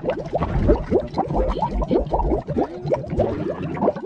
Thank you.